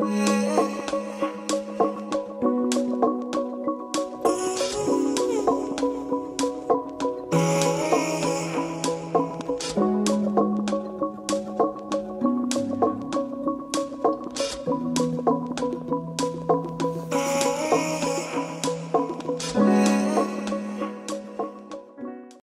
Bye.